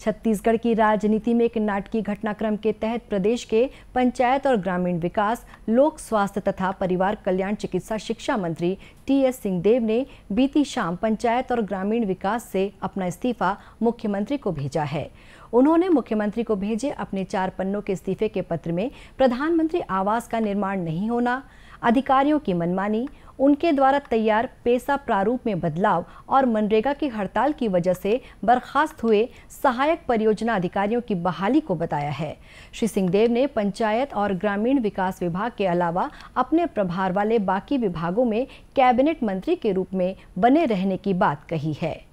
छत्तीसगढ़ की राजनीति में एक नाटकीय घटनाक्रम के तहत प्रदेश के पंचायत और ग्रामीण विकास, लोक स्वास्थ्य तथा परिवार कल्याण चिकित्सा शिक्षा मंत्री टी एस सिंहदेव ने बीती शाम पंचायत और ग्रामीण विकास से अपना इस्तीफा मुख्यमंत्री को भेजा है। उन्होंने मुख्यमंत्री को भेजे अपने चार पन्नों के इस्तीफे के पत्र में, प्रधानमंत्री आवास का निर्माण नहीं होना, अधिकारियों की मनमानी उनके द्वारा तैयार पेशा प्रारूप में बदलाव और मनरेगा की हड़ताल की वजह से बर्खास्त हुए सहायक परियोजना अधिकारियों की बहाली को बताया है। श्री सिंहदेव ने पंचायत और ग्रामीण विकास विभाग के अलावा अपने प्रभार वाले बाकी विभागों में कैबिनेट मंत्री के रूप में बने रहने की बात कही है।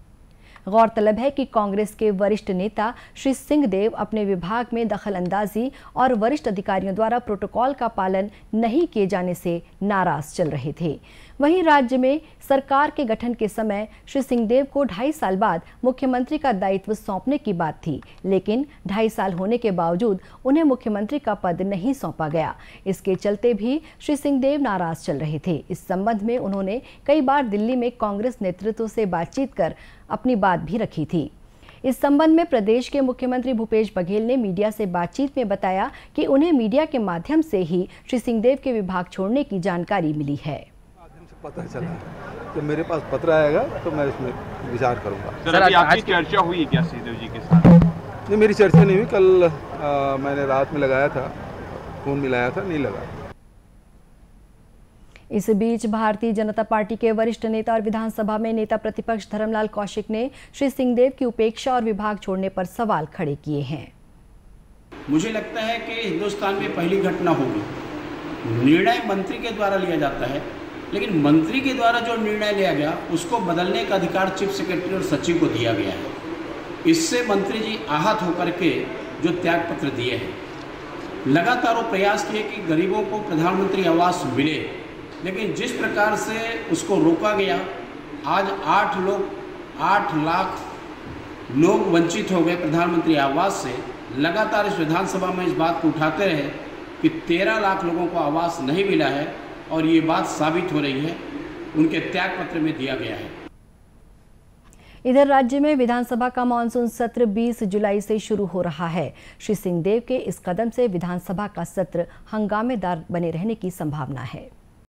गौरतलब है कि कांग्रेस के वरिष्ठ नेता श्री सिंहदेव अपने विभाग में दखल अंदाजी और वरिष्ठ अधिकारियों द्वारा प्रोटोकॉल का पालन नहीं किए जाने से नाराज़ चल रहे थे। वहीं राज्य में सरकार के गठन के समय श्री सिंहदेव को ढाई साल बाद मुख्यमंत्री का दायित्व सौंपने की बात थी, लेकिन ढाई साल होने के बावजूद उन्हें मुख्यमंत्री का पद नहीं सौंपा गया। इसके चलते भी श्री सिंहदेव नाराज़ चल रहे थे। इस संबंध में उन्होंने कई बार दिल्ली में कांग्रेस नेतृत्व से बातचीत कर अपनी बात भी रखी थी। इस संबंध में प्रदेश के मुख्यमंत्री भूपेश बघेल ने मीडिया से बातचीत में बताया कि उन्हें मीडिया के माध्यम से ही श्री सिंहदेव के विभाग छोड़ने की जानकारी मिली है। पता चला तो मेरे पास पत्र आएगा तो मैं इसमें विचार करूँगा। सर अभी आपकी चर्चा हुई क्या सिंहदेव जी के साथ? नहीं मेरी चर्चा नहीं हुई। कल आ, मैंने रात में लगाया था। फ़ोन मिलाया था नहीं लगा। इस बीच भारतीय जनता पार्टी के वरिष्ठ नेता और विधानसभा में नेता प्रतिपक्ष धरमलाल कौशिक ने श्री सिंहदेव की उपेक्षा और विभाग छोड़ने पर सवाल खड़े किए हैं। मुझे लगता है कि हिंदुस्तान में पहली घटना होगी। निर्णय मंत्री के द्वारा लिया जाता है। लेकिन मंत्री के द्वारा जो निर्णय लिया गया, उसको बदलने का अधिकार चीफ सेक्रेटरी और सचिव को दिया गया है। इससे मंत्री जी आहत होकर के जो त्याग पत्र दिए हैं। लगातार वो प्रयास किए कि गरीबों को प्रधानमंत्री आवास मिले, लेकिन जिस प्रकार से उसको रोका गया, आज आठ लोग, आठ लाख लोग वंचित हो गए प्रधानमंत्री आवास से। लगातार इस विधानसभा में इस बात को उठाते रहे कि तेरह लाख लोगों को आवास नहीं मिला है और ये बात साबित हो रही है, उनके त्याग पत्र में दिया गया है। इधर राज्य में विधानसभा का मानसून सत्र 20 जुलाई से शुरू हो रहा है। श्री सिंहदेव के इस कदम से विधानसभा का सत्र हंगामेदार बने रहने की संभावना है।